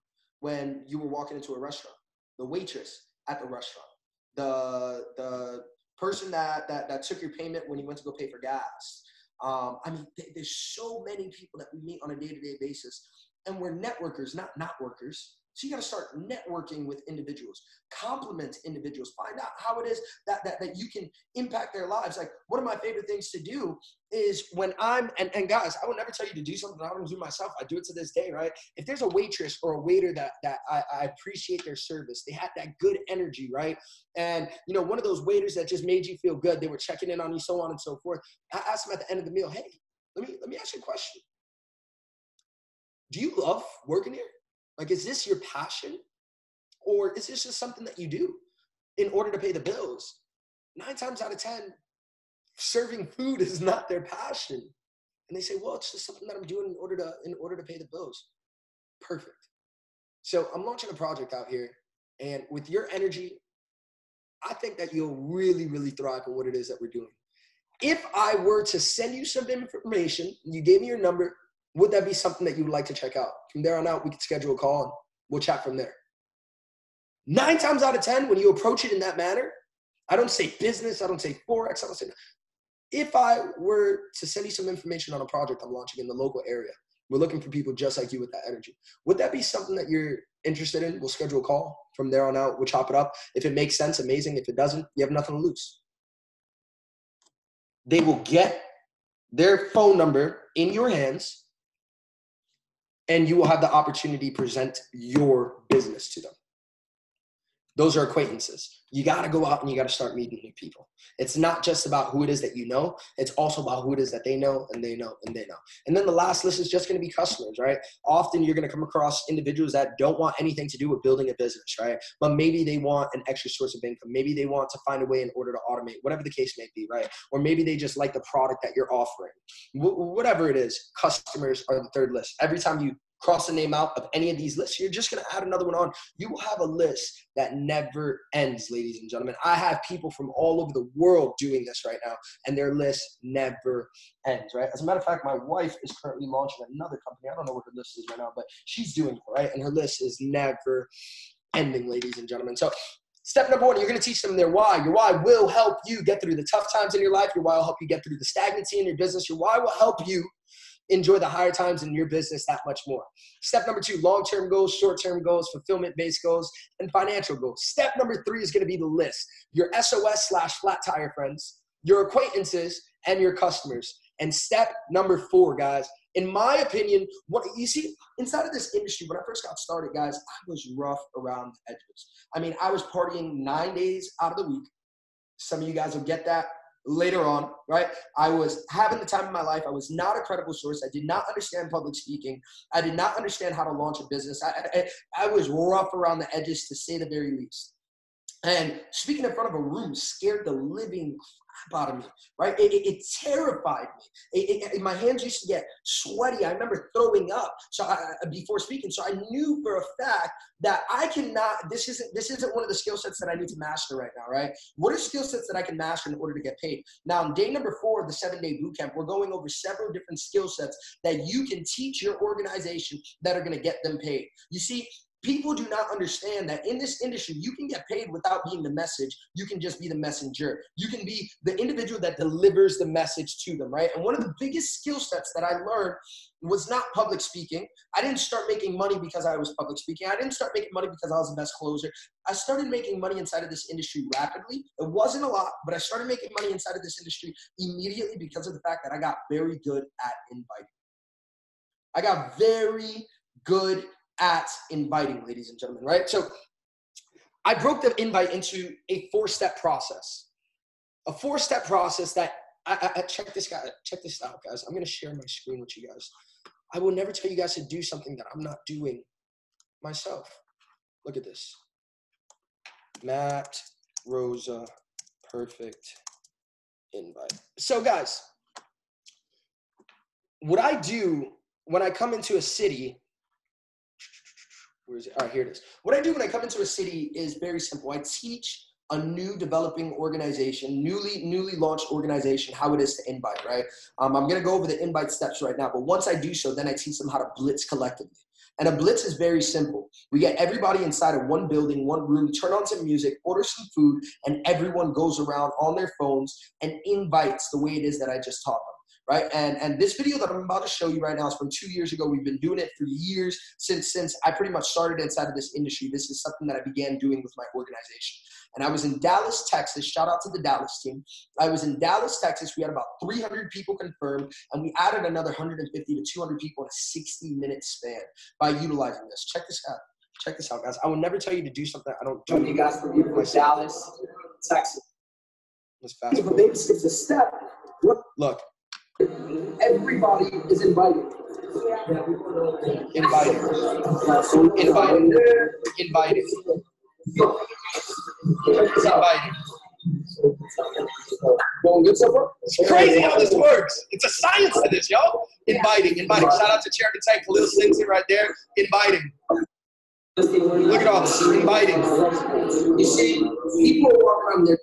when you were walking into a restaurant, the waitress at the restaurant, the the person that, that, that took your payment when you went to go pay for gas. Um, I mean, th- there's so many people that we meet on a day-to-day basis, and we're networkers, not not workers. So you got to start networking with individuals, compliment individuals, find out how it is that, that, that you can impact their lives. Like one of my favorite things to do is when I'm, and, and guys, I would never tell you to do something I don't do myself. I do it to this day, right? If there's a waitress or a waiter that, that I, I appreciate their service, they had that good energy, right? And, you know, one of those waiters that just made you feel good, they were checking in on you, so on and so forth. I asked them at the end of the meal, hey, let me, let me ask you a question. Do you love working here? Like, is this your passion? Or is this just something that you do in order to pay the bills? Nine times out of 10, serving food [laughs] is not their passion. And they say, well, it's just something that I'm doing in order to, in order to pay the bills. Perfect. So I'm launching a project out here. And with your energy, I think that you'll really, really thrive in what it is that we're doing. If I were to send you some information, you gave me your number, would that be something that you would like to check out? From there on out, we could schedule a call and we'll chat from there. Nine times out of 10, when you approach it in that manner, I don't say business, I don't say Forex, I don't say, if I were to send you some information on a project I'm launching in the local area, we're looking for people just like you with that energy. Would that be something that you're interested in? We'll schedule a call. From there on out, we'll chop it up. If it makes sense, amazing. If it doesn't, you have nothing to lose. They will get their phone number in your hands and you will have the opportunity to present your business to them. Those are acquaintances. You got to go out and you got to start meeting new people. It's not just about who it is that you know, it's also about who it is that they know and they know and they know. And then the last list is just going to be customers, right? Often you're going to come across individuals that don't want anything to do with building a business, right? But maybe they want an extra source of income. Maybe they want to find a way in order to automate, whatever the case may be, right? Or maybe they just like the product that you're offering. Wh- whatever it is, customers are the third list. Every time you cross the name out of any of these lists, you're just going to add another one on. You will have a list that never ends, ladies and gentlemen. I have people from all over the world doing this right now, and their list never ends, right? As a matter of fact, my wife is currently launching another company. I don't know what her list is right now, but she's doing it, right? And her list is never ending, ladies and gentlemen. So Step number one, you're going to teach them their why. Your why will help you get through the tough times in your life. Your why will help you get through the stagnancy in your business. Your why will help you enjoy the higher times in your business that much more. Step number two, long term goals, short term goals, fulfillment based goals, and financial goals. Step number three is going to be the list your SOS slash flat tire friends, your acquaintances, and your customers. And step number four, guys, in my opinion, what you see inside of this industry, when I first got started, guys, I was rough around the edges. I mean, I was partying nine days out of the week. Some of you guys will get that later on, right? I was having the time of my life. I was not a credible source. I did not understand public speaking. I did not understand how to launch a business. I, I, I was rough around the edges to say the very least. And speaking in front of a room scared the living crap out of me, right? It, it, it terrified me. It, my hands used to get sweaty. I remember throwing up so I, before speaking. So I knew for a fact that I cannot. This isn't this isn't one of the skill sets that I need to master right now, right? What are skill sets that I can master in order to get paid? Now, on day number four of the seven day boot camp, we're going over several different skill sets that you can teach your organization that are going to get them paid. You see, people do not understand that in this industry you can get paid without being the message. You can just be the messenger. You can be the individual that delivers the message to them right? And one of the biggest skill sets that i learned was not public speaking. I didn't start making money because i was public speaking. I didn't start making money because i was the best closer. I started making money inside of this industry rapidly. It wasn't a lot but i started making money inside of this industry immediately because of the fact that i got very good at inviting. I got very good at inviting, ladies and gentlemen, right? So I broke the invite into a four step process. A four step process that I, I, check this guy, check this out, guys. I'm gonna share my screen with you guys. I will never tell you guys to do something that I'm not doing myself. Look at this. Matt Rosa, perfect invite. So, guys, what I do when I come into a city where is it? All right, here it is. What I do when I come into a city is very simple. I teach a new developing organization, newly newly launched organization, how it is to invite. Right. Um, I'm gonna go over the invite steps right now, but once I do so, then I teach them how to blitz collectively. And a blitz is very simple. We get everybody inside of one building, one room, turn on some music, order some food, and everyone goes around on their phones and invites the way it is that I just taught them right? And and this video that I'm about to show you right now is from two years ago. We've been doing it for years since since I pretty much started inside of this industry. This is something that I began doing with my organization. And I was in Dallas, Texas. Shout out to the Dallas team. I was in Dallas, Texas. We had about 300 people confirmed, and we added another 150 to 200 people in a 60 minute span by utilizing this. Check this out. Check this out, guys. I will never tell you to do something I don't do. You guys from Dallas, Texas. Let's fast. It's a step. Look, Everybody is invited. Invited. Invited. Invited. Invited. It's crazy how this works. It's a science to this, y'all. Inviting, inviting. Shout out to Chairman Tank, Khalil Stinson right there. Inviting. Look at all this. Inviting. You see, people walk around there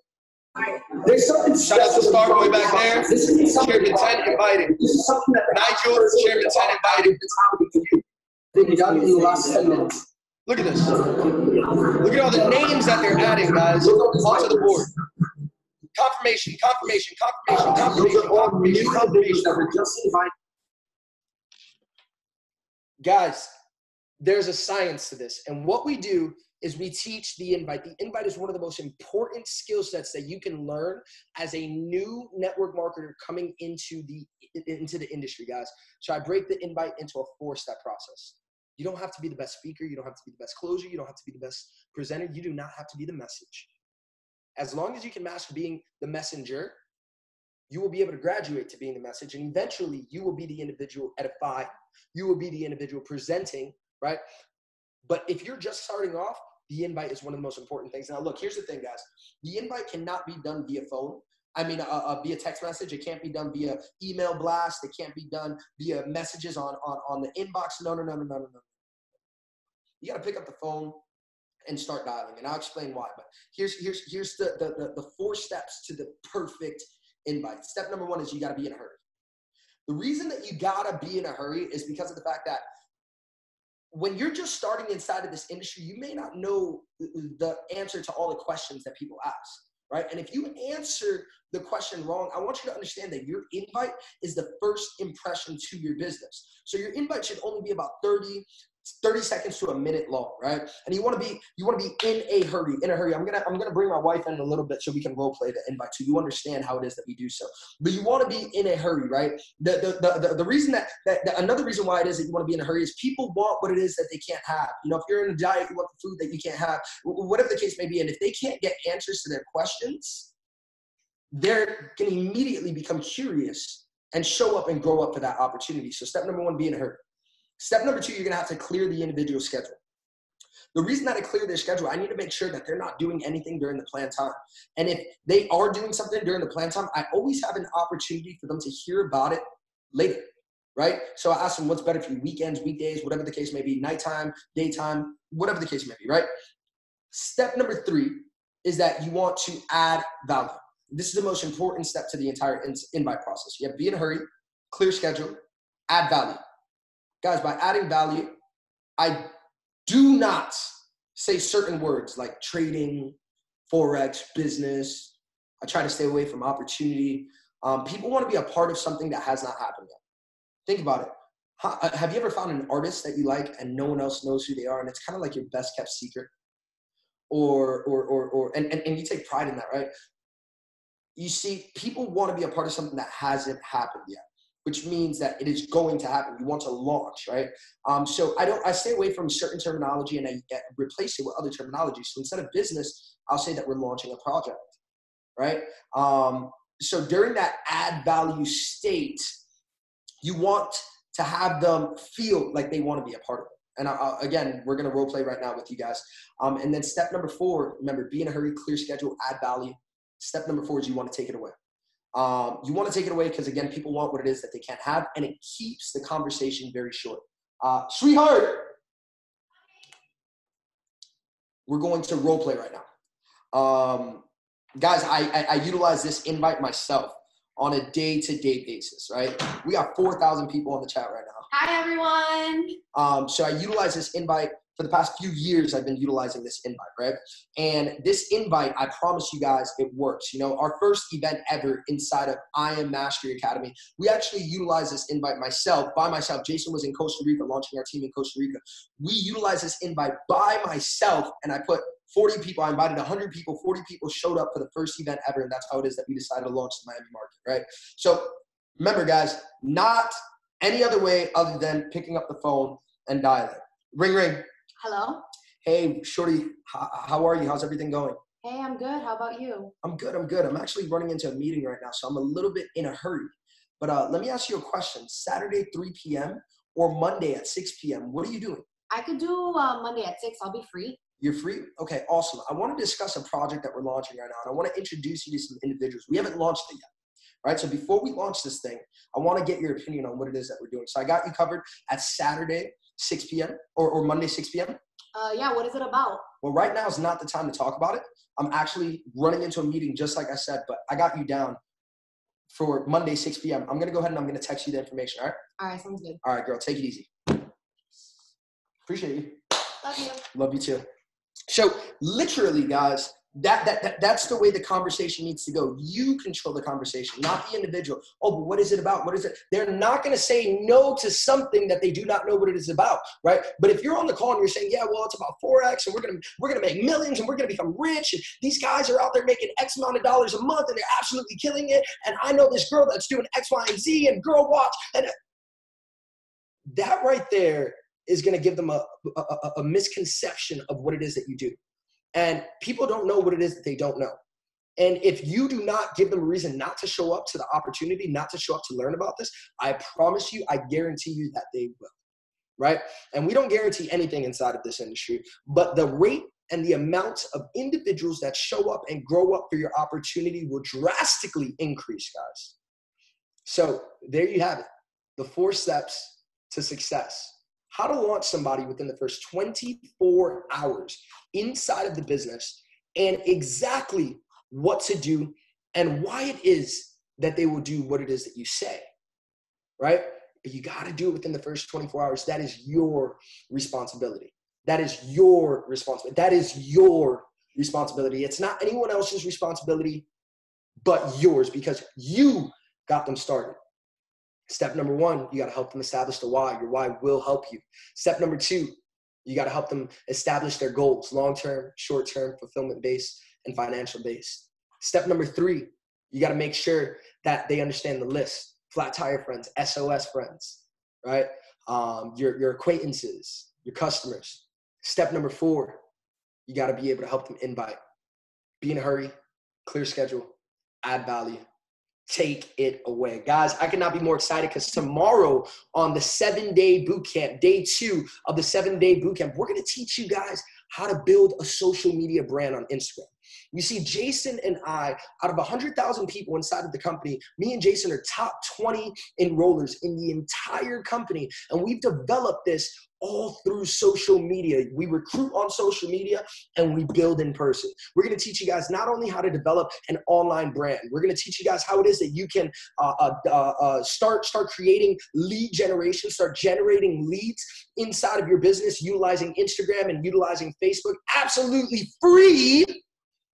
there's something Shout out to Starboy back there. This is Chairman 10 inviting. This is something that Nigel, Chairman 10 inviting. Then you in the last 10 minutes. Look at this. Look at all the names that they're adding, guys, onto the board. Confirmation, confirmation, confirmation, confirmation, confirmation, confirmation. That were just invited. Guys, there's a science to this. And what we do is we teach the invite. The invite is one of the most important skill sets that you can learn as a new network marketer coming into the into the industry, guys. So I break the invite into a four-step process. You don't have to be the best speaker, you don't have to be the best closer, you don't have to be the best presenter, you do not have to be the message. As long as you can master being the messenger, you will be able to graduate to being the message and eventually you will be the individual edify, you will be the individual presenting, right? But if you're just starting off, the invite is one of the most important things. Now, look, here's the thing, guys. The invite cannot be done via phone. I mean, uh, uh, via text message. It can't be done via email blast. It can't be done via messages on, on, on the inbox. No, no, no, no, no, no, no. You got to pick up the phone and start dialing, and I'll explain why. But here's here's here's the the, the, the four steps to the perfect invite. Step number one is you got to be in a hurry. The reason that you got to be in a hurry is because of the fact that when you're just starting inside of this industry, you may not know the answer to all the questions that people ask, right? And if you answer the question wrong, I want you to understand that your invite is the first impression to your business. So your invite should only be about 30 30 seconds to a minute long, right? And you want to be you want to be in a hurry, in a hurry. I'm gonna I'm gonna bring my wife in a little bit so we can role play the invite so you understand how it is that we do so. But you want to be in a hurry, right? The the the, the, the reason that, that, that another reason why it is that you want to be in a hurry is people want what it is that they can't have. You know, if you're in a diet, you want the food that you can't have, whatever the case may be. And if they can't get answers to their questions, they're gonna immediately become curious and show up and grow up for that opportunity. So step number one, be in a hurry. Step number two, you're gonna have to clear the individual schedule. The reason that I clear their schedule, I need to make sure that they're not doing anything during the planned time. And if they are doing something during the planned time, I always have an opportunity for them to hear about it later, right? So I ask them what's better for you, weekends, weekdays, whatever the case may be, nighttime, daytime, whatever the case may be, right? Step number three is that you want to add value. This is the most important step to the entire invite process. You have to be in a hurry, clear schedule, add value. Guys, by adding value, I do not say certain words like trading, forex, business. I try to stay away from opportunity. Um, people want to be a part of something that has not happened yet. Think about it. Uh, have you ever found an artist that you like and no one else knows who they are, and it's kind of like your best kept secret? Or, or, or, or, and, and, and you take pride in that, right? You see, people want to be a part of something that hasn't happened yet which means that it is going to happen. You want to launch, right? Um, so I don't. I stay away from certain terminology and I replace it with other terminology. So instead of business, I'll say that we're launching a project, right? Um, so during that add value state, you want to have them feel like they want to be a part of it. And I, I, again, we're going to role play right now with you guys. Um, and then step number four, remember, be in a hurry, clear schedule, add value. Step number four is you want to take it away. Um, you want to take it away because, again, people want what it is that they can't have, and it keeps the conversation very short. Uh, sweetheart, we're going to role play right now. Um, guys, I, I, I utilize this invite myself on a day to day basis, right? We got 4,000 people on the chat right now. Hi, everyone. Um, so I utilize this invite for the past few years I've been utilizing this invite, right? And this invite, I promise you guys, it works. You know, our first event ever inside of IM Mastery Academy, we actually utilized this invite myself, by myself. Jason was in Costa Rica launching our team in Costa Rica. We utilized this invite by myself, and I put 40 people, I invited 100 people, 40 people showed up for the first event ever, and that's how it is that we decided to launch the Miami market, right? So remember, guys, not any other way other than picking up the phone and dialing. Ring, ring. Hello. Hey, Shorty, how are you? How's everything going? Hey, I'm good. How about you? I'm good. I'm good. I'm actually running into a meeting right now, so I'm a little bit in a hurry. But uh, let me ask you a question. Saturday, 3 p.m. or Monday at 6 p.m. What are you doing? I could do uh, Monday at 6. I'll be free. You're free? Okay, awesome. I want to discuss a project that we're launching right now, and I want to introduce you to some individuals. We haven't launched it yet right? So before we launch this thing, I want to get your opinion on what it is that we're doing. So I got you covered at Saturday, 6 p.m. or, or Monday, 6 p.m. Uh, yeah, what is it about? Well, right now is not the time to talk about it. I'm actually running into a meeting, just like I said, but I got you down for Monday, 6 p.m. I'm gonna go ahead and I'm gonna text you the information. All right. All right, sounds good. All right, girl. Take it easy. Appreciate you. Love you. Love you too. So, literally, guys, that, that, that that's the way the conversation needs to go. You control the conversation not the individual. Oh but what is it about? What is it? They're not going to say no to something that they do not know what it is about right? But if you're on the call and you're saying yeah well it's about forex and we're going to we're going to make millions and we're going to become rich and these guys are out there making x amount of dollars a month and they're absolutely killing it and i know this girl that's doing x y and z and girl watch and that right there is going to give them a, a, a misconception of what it is that you do and people don't know what it is that they don't know. And if you do not give them a reason not to show up to the opportunity, not to show up to learn about this, I promise you, I guarantee you that they will. Right? And we don't guarantee anything inside of this industry, but the rate and the amount of individuals that show up and grow up for your opportunity will drastically increase, guys. So there you have it the four steps to success how to launch somebody within the first 24 hours inside of the business and exactly what to do and why it is that they will do what it is that you say, right? But you got to do it within the first 24 hours. That is your responsibility. That is your responsibility. That is your responsibility. It's not anyone else's responsibility but yours because you got them started. Step number one, you got to help them establish the why. Your why will help you. Step number two, you got to help them establish their goals long term, short term, fulfillment based, and financial based. Step number three, you got to make sure that they understand the list flat tire friends, SOS friends, right? Um, your, your acquaintances, your customers. Step number four, you got to be able to help them invite. Be in a hurry, clear schedule, add value take it away. Guys, I cannot be more excited because tomorrow on the seven day boot camp, day two of the seven day boot camp, we're going to teach you guys how to build a social media brand on Instagram. You see, Jason and I, out of 100,000 people inside of the company, me and Jason are top 20 enrollers in the entire company. And we've developed this all through social media. We recruit on social media and we build in person. We're going to teach you guys not only how to develop an online brand, we're going to teach you guys how it is that you can uh, uh, uh, uh, start start creating lead generation, start generating leads inside of your business utilizing Instagram and utilizing Facebook, absolutely free.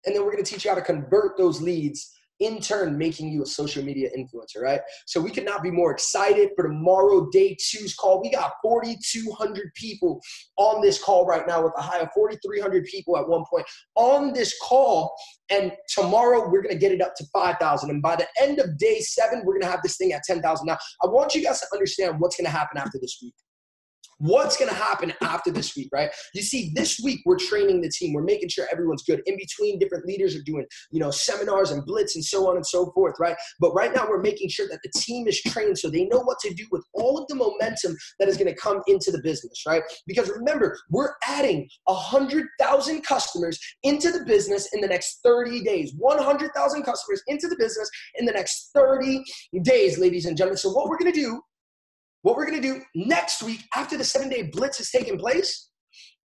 And then we're going to teach you how to convert those leads in turn making you a social media influencer, right? So we could not be more excited for tomorrow, day two's call. We got 4,200 people on this call right now with a high of 4,300 people at one point on this call. And tomorrow we're going to get it up to 5,000. And by the end of day seven, we're going to have this thing at 10,000. Now, I want you guys to understand what's going to happen after this week what's going to happen after this week, right? You see, this week we're training the team. We're making sure everyone's good. In between, different leaders are doing, you know, seminars and blitz and so on and so forth, right? But right now we're making sure that the team is trained so they know what to do with all of the momentum that is going to come into the business, right? Because remember, we're adding 100,000 customers into the business in the next 30 days. 100,000 customers into the business in the next 30 days, ladies and gentlemen. So what we're going to do what we're going to do next week after the seven day blitz has taken place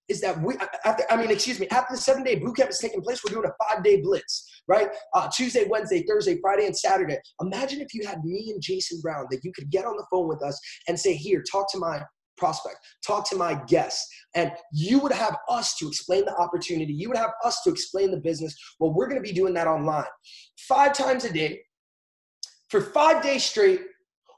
is that we, after, I mean, excuse me, after the seven day boot camp has taken place, we're doing a five day blitz, right? Uh, Tuesday, Wednesday, Thursday, Friday, and Saturday. Imagine if you had me and Jason Brown that you could get on the phone with us and say, here, talk to my prospect, talk to my guest. And you would have us to explain the opportunity. You would have us to explain the business. Well, we're going to be doing that online five times a day for five days straight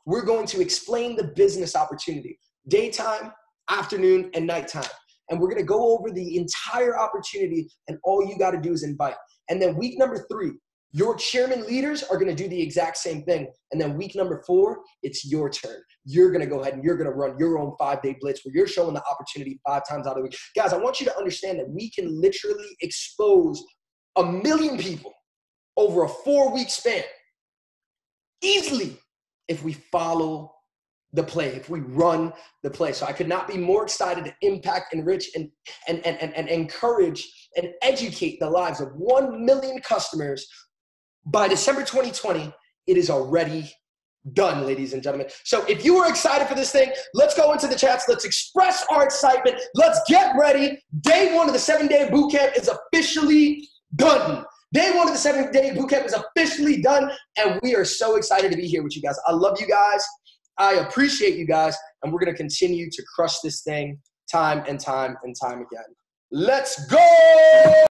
we're going to explain the business opportunity daytime, afternoon, and nighttime. And we're going to go over the entire opportunity, and all you got to do is invite. And then week number three, your chairman leaders are going to do the exact same thing. And then week number four, it's your turn. You're going to go ahead and you're going to run your own five day blitz where you're showing the opportunity five times out of the week. Guys, I want you to understand that we can literally expose a million people over a four week span easily if we follow the play, if we run the play. So I could not be more excited to impact, enrich, and, and, and, and, and encourage and educate the lives of 1 million customers. By December 2020, it is already done, ladies and gentlemen. So if you are excited for this thing, let's go into the chats. Let's express our excitement. Let's get ready. Day one of the seven day boot camp is officially done. Day one of the seven day boot camp is officially done, and we are so excited to be here with you guys. I love you guys. I appreciate you guys, and we're going to continue to crush this thing time and time and time again. Let's go!